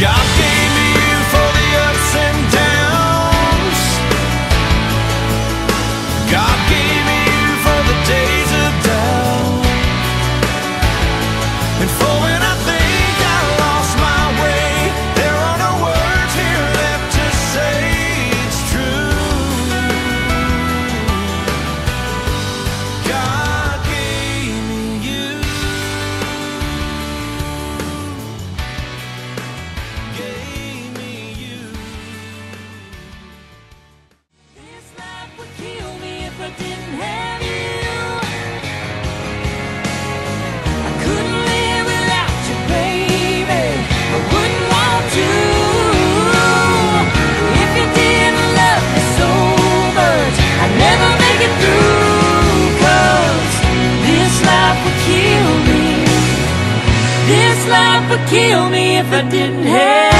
God gave me you for the ups and downs. God gave me you for the days of doubt. And for when I think I lost my way, there are no words here left to say it's true. This life would kill me if I didn't have